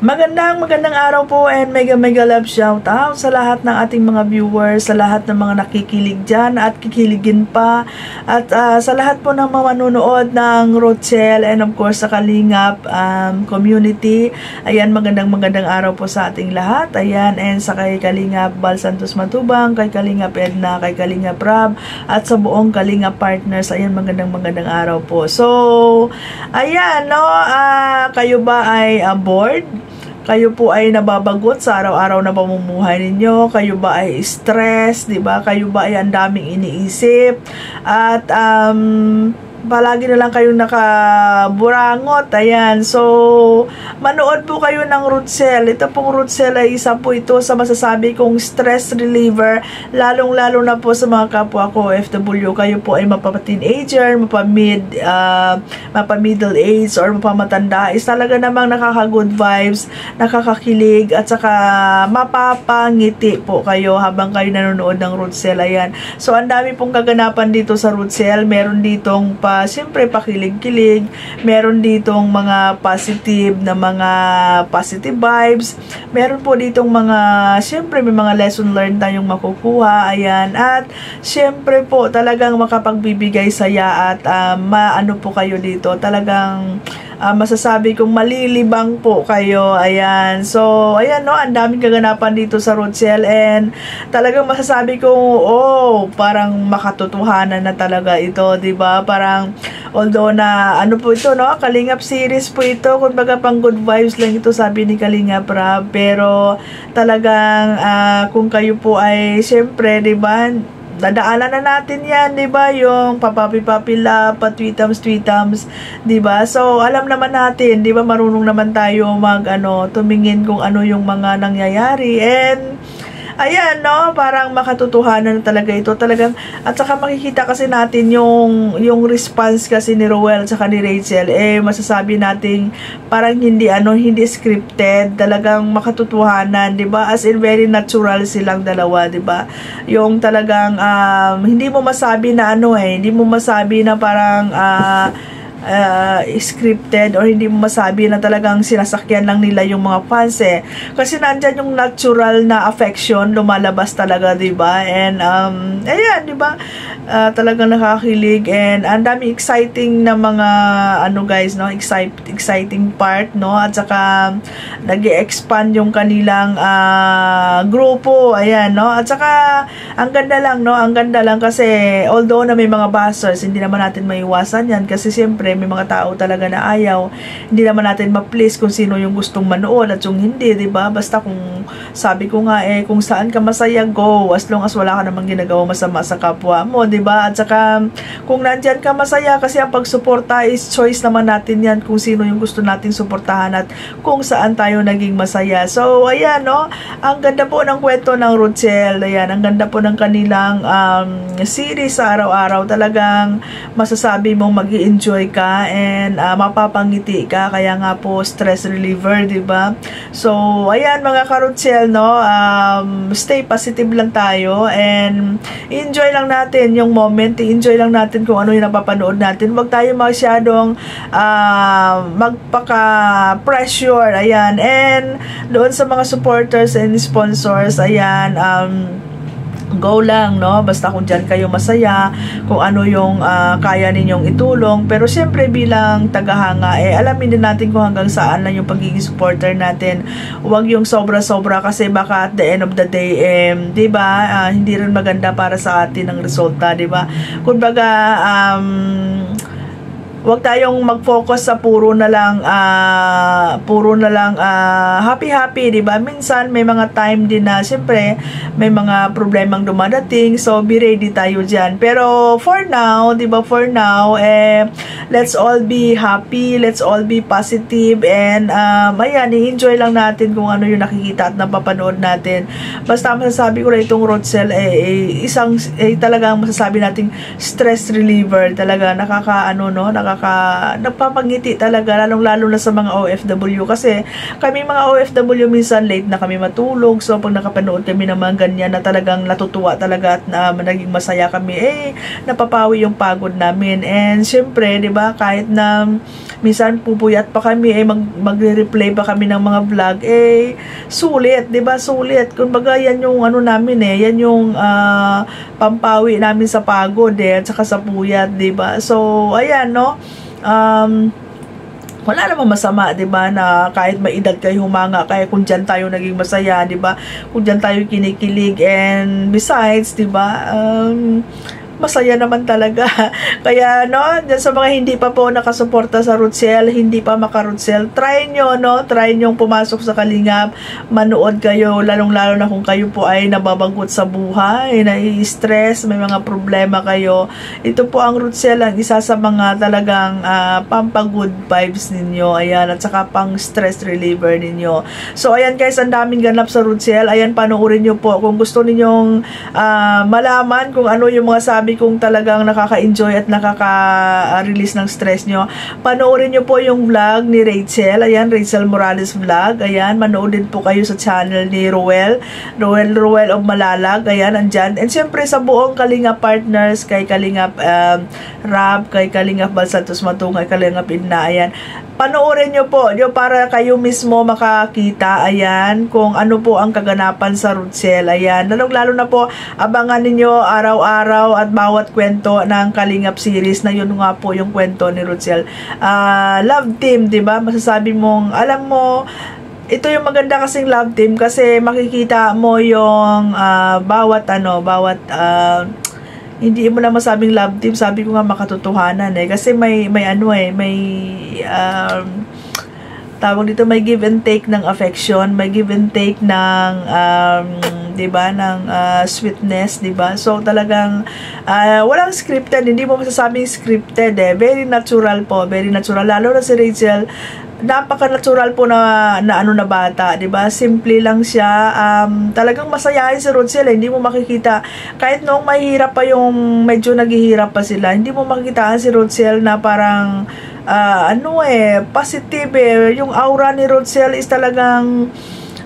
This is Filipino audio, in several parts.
Magandang magandang araw po and mega mega love shout out sa lahat ng ating mga viewers, sa lahat ng mga nakikilig dyan at kikiligin pa at uh, sa lahat po ng mga manonood ng Rochelle and of course sa Kalingap um, community. Ayan, magandang magandang araw po sa ating lahat. Ayan, and sa kay Kalingap Bal Santos Matubang, kay Kalingap Edna, kay Kalingap Rab at sa buong Kalingap partners. Ayan, magandang magandang araw po. So, ayan, no, uh, kayo ba ay uh? Kayo po ay nababagot sa araw-araw na pamumuhay ninyo, kayo ba ay stress, 'di ba? Kayo ba ay ang daming iniisip at um palagi na lang kayong nakaburangot. Ayan. So, manood po kayo ng root cell. Ito pong root cell ay isa po ito sa masasabi kong stress reliever. Lalong-lalo na po sa mga kapwa ko FW. Kayo po ay mapa-teenager, mapa-mid, uh, mapa-middle age, or mapamatanda. Is talaga namang nakaka-good vibes, nakakakilig, at saka mapapangiti po kayo habang kayo nanonood ng root cell. Ayan. So, ang dami pong kaganapan dito sa root cell. Meron ditong pa pa, siyempre pakilig-kilig. Meron ditong mga positive na mga positive vibes. Meron po ditong mga, siyempre may mga lesson learned tayong makukuha. Ayan. At siyempre po talagang makapagbibigay saya at uh, maano po kayo dito. Talagang uh, masasabi kong malilibang po kayo. Ayan. So, ayan no, ang daming kaganapan dito sa Rochelle and talagang masasabi kong, oh, parang makatotohanan na talaga ito, 'di ba? Parang although na ano po ito, no? Kalingap series po ito. Kumbaga pang good vibes lang ito sabi ni Kalingap Rab. Pero talagang uh, kung kayo po ay syempre, ba? Dadaanan na natin yan, di ba? Yung papapi-papi love, pa-tweetums, tweetums, di ba? So, alam naman natin, di ba? Marunong naman tayo mag, ano, tumingin kung ano yung mga nangyayari. And, ayan, no, parang makatotohanan na talaga ito. Talagang, at saka makikita kasi natin yung, yung response kasi ni Roel at saka ni Rachel, eh, masasabi natin parang hindi, ano, hindi scripted. Talagang makatotohanan, di ba? As in, very natural silang dalawa, di ba? Yung talagang, um, hindi mo masabi na ano eh, hindi mo masabi na parang, ah, uh, uh, scripted or hindi mo masabi na talagang sinasakyan lang nila yung mga fans eh. Kasi nandyan yung natural na affection lumalabas talaga, 'di ba? And um ayan, 'di ba? Uh, talagang nakakilig and ang dami exciting na mga ano guys, no? Excite, exciting part, no? At saka nag-expand yung kanilang uh, grupo, ayan, no? At saka ang ganda lang, no? Ang ganda lang kasi although na may mga busters, hindi naman natin maiwasan 'yan kasi siyempre syempre may mga tao talaga na ayaw. Hindi naman natin ma-please kung sino yung gustong manood at yung hindi, 'di ba? Basta kung sabi ko nga eh kung saan ka masaya go as long as wala ka namang ginagawa masama sa kapwa mo, 'di ba? At saka kung nandiyan ka masaya kasi ang pagsuporta is choice naman natin 'yan kung sino yung gusto nating suportahan at kung saan tayo naging masaya. So ayan no, ang ganda po ng kwento ng Rochelle. Ayan, ang ganda po ng kanilang um, series sa araw-araw. Talagang masasabi mong mag enjoy ka ka and uh, mapapangiti ka kaya nga po stress reliever, 'di ba? So, ayan mga karutsel, no? Um, stay positive lang tayo and enjoy lang natin yung moment, enjoy lang natin kung ano yung napapanood natin. Huwag tayo masyadong uh, magpaka-pressure, ayan. And doon sa mga supporters and sponsors, ayan, um, go lang, no? Basta kung dyan kayo masaya, kung ano yung uh, kaya ninyong itulong. Pero syempre bilang tagahanga, eh alamin din natin kung hanggang saan lang yung pagiging supporter natin. Huwag yung sobra-sobra kasi baka at the end of the day, eh, di ba, uh, hindi rin maganda para sa atin ang resulta, di ba? Kumbaga, um, Huwag tayong mag-focus sa puro na lang uh, puro na lang uh, happy-happy, 'di ba? Minsan may mga time din na siyempre may mga problemang dumadating. So be ready tayo diyan. Pero for now, 'di ba? For now, eh let's all be happy, let's all be positive and um ayan, i-enjoy lang natin kung ano yung nakikita at napapanood natin. Basta masasabi ko na itong road cell eh, eh isang eh, talagang masasabi nating stress reliever, talaga nakakaano no, nakaka nakaka, nagpapangiti talaga, lalong-lalo na sa mga OFW. Kasi kami mga OFW minsan late na kami matulog. So pag nakapanood kami ng mga ganyan na talagang natutuwa talaga at uh, naging masaya kami, eh, napapawi yung pagod namin. And syempre, di ba, kahit na minsan pupuyat pa kami, eh, mag, magre-replay pa kami ng mga vlog, eh, sulit, di ba, sulit. Kumbaga, yan yung ano namin eh, yan yung uh, pampawi namin sa pagod eh, at saka sa puyat, di ba? So, ayan, no? Um, wala namang masama, 'di ba, na kahit may edad kayo humanga, kaya kung diyan tayo naging masaya, 'di ba? Kung diyan tayo kinikilig and besides, 'di ba? Um masaya naman talaga. Kaya, no, dyan sa mga hindi pa po nakasuporta sa Rootsel, hindi pa maka-Rootsel, try nyo, no, try nyo pumasok sa Kalingap, manood kayo, lalong-lalo na kung kayo po ay nababagot sa buhay, nai-stress, may mga problema kayo. Ito po ang Rootsel, ang isa sa mga talagang uh, pampagood vibes ninyo, ayan, at saka pang stress reliever ninyo. So, ayan guys, ang daming ganap sa Rootsel, ayan, panoorin nyo po, kung gusto ninyong uh, malaman kung ano yung mga sabi sabi kong talagang nakaka-enjoy at nakaka-release ng stress nyo, panoorin nyo po yung vlog ni Rachel. Ayan, Rachel Morales vlog. Ayan, manood din po kayo sa channel ni Roel. Roel, Roel of Malalag. Ayan, andyan. And syempre sa buong Kalinga partners, kay Kalinga um, Rab, kay Kalinga Balsantos Matungay, Kalinga Pidna. Ayan, panoorin nyo po nyo para kayo mismo makakita ayan kung ano po ang kaganapan sa Rootsel ayan lalong lalo na po abangan ninyo araw-araw at bawat kwento ng Kalingap series na yun nga po yung kwento ni Rootsel uh, love team ba diba? masasabi mong alam mo ito yung maganda kasing love team kasi makikita mo yung uh, bawat ano bawat uh, hindi mo na masabing love team, sabi ko nga makatotohanan eh. Kasi may, may ano eh, may, um, tawag dito, may give and take ng affection, may give and take ng, um, 'di ba, ng uh, sweetness, 'di ba? So talagang uh, walang scripted, hindi mo masasabing scripted eh. Very natural po, very natural lalo na si Rachel napaka-natural po na, na ano na bata, 'di ba? Simple lang siya. Um, talagang masayahin si Rodsel, eh. hindi mo makikita kahit noong mahirap pa yung medyo naghihirap pa sila, hindi mo makikita si Rodsel na parang uh, ano eh, positive eh. Yung aura ni Rodsel is talagang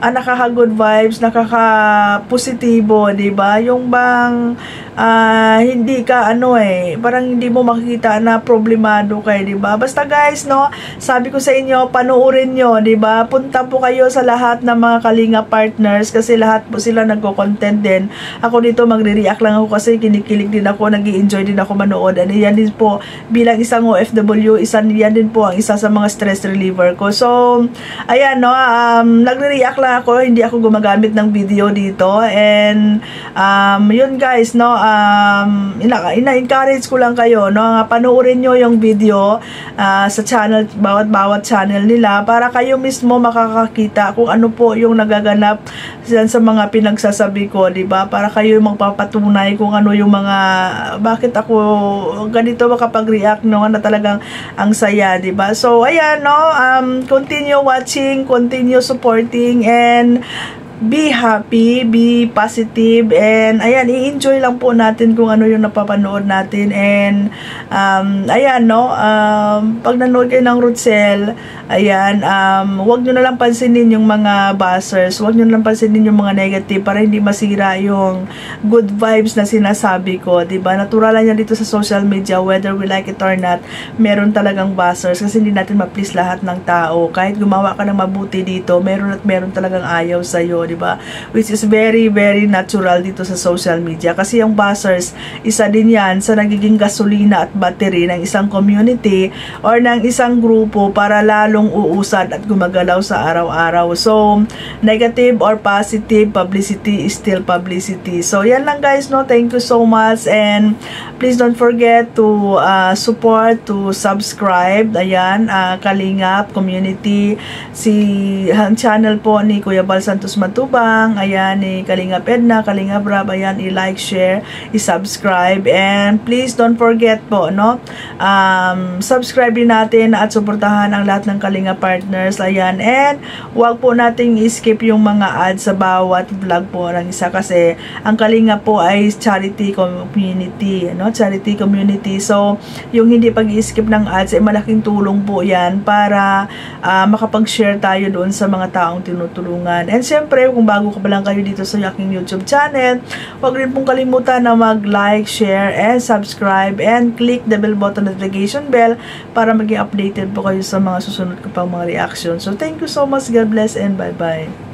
ah, nakaka-good vibes, nakaka-positibo, 'di ba? Yung bang uh, hindi ka ano eh, parang hindi mo makikita na problemado kay, 'di ba? Basta guys, no, sabi ko sa inyo, panoorin nyo, 'di ba? Punta po kayo sa lahat ng mga Kalinga partners kasi lahat po sila nagko-content din. Ako dito magre-react lang ako kasi kinikilig din ako, nag enjoy din ako manood. And yan din po bilang isang OFW, isa yan din po ang isa sa mga stress reliever ko. So, ayan no, um, nagre-react lang ako, hindi ako gumagamit ng video dito and um, yun guys, no, um, ina-encourage ko lang kayo, no, panoorin nyo yung video uh, sa channel, bawat-bawat channel nila para kayo mismo makakakita kung ano po yung nagaganap sa mga pinagsasabi ko, di ba? Para kayo magpapatunay kung ano yung mga, bakit ako ganito makapag-react, no, na talagang ang saya, di ba? So, ayan, no, um, continue watching, continue supporting, and and be happy, be positive, and ayan, i-enjoy lang po natin kung ano yung napapanood natin, and um, ayan, no, um, pag nanood kayo ng Rootsel, ayan, um, wag nyo na lang pansinin yung mga buzzers, wag nyo na lang pansinin yung mga negative para hindi masira yung good vibes na sinasabi ko, ba diba? Natural lang yan dito sa social media, whether we like it or not, meron talagang buzzers kasi hindi natin ma-please lahat ng tao. Kahit gumawa ka ng mabuti dito, meron at meron talagang ayaw sa'yo, 'di ba? Which is very very natural dito sa social media kasi yung buzzers isa din 'yan sa nagiging gasolina at battery ng isang community or ng isang grupo para lalong uusad at gumagalaw sa araw-araw. So, negative or positive publicity is still publicity. So, yan lang guys, no? Thank you so much and please don't forget to uh, support, to subscribe. Ayan, uh, Kalingap Community, si ang channel po ni Kuya Bal Santos Matu Matubang, ayan, ni Kalinga Pedna, Kalinga Brab, ayan, i-like, share, i-subscribe, and please don't forget po, no, um, subscribe din natin at suportahan ang lahat ng Kalinga partners, ayan, and wag po nating i-skip yung mga ads sa bawat vlog po ng isa kasi ang Kalinga po ay charity community, no, charity community, so, yung hindi pag-i-skip ng ads ay malaking tulong po yan para uh, makapag-share tayo doon sa mga taong tinutulungan. And syempre, kung bago ka pa lang kayo dito sa aking YouTube channel, huwag rin pong kalimutan na mag-like, share, and subscribe, and click the bell button notification bell para maging updated po kayo sa mga susunod ko pang mga reaction. So, thank you so much. God bless and bye-bye.